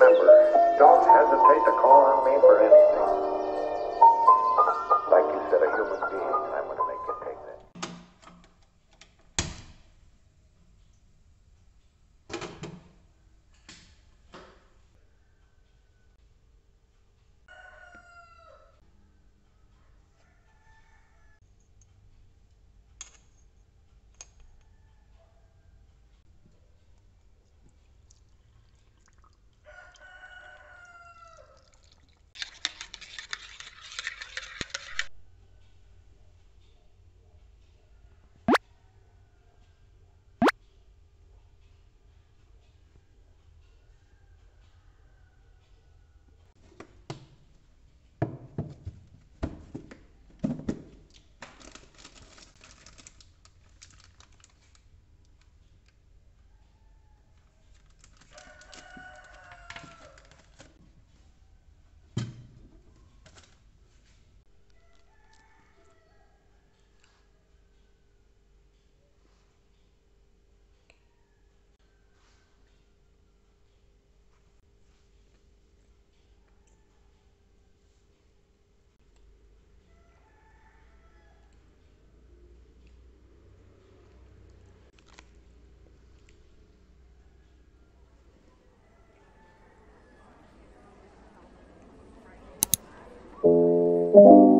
remember, don't hesitate to call on me for anything. Like you said, a human being. You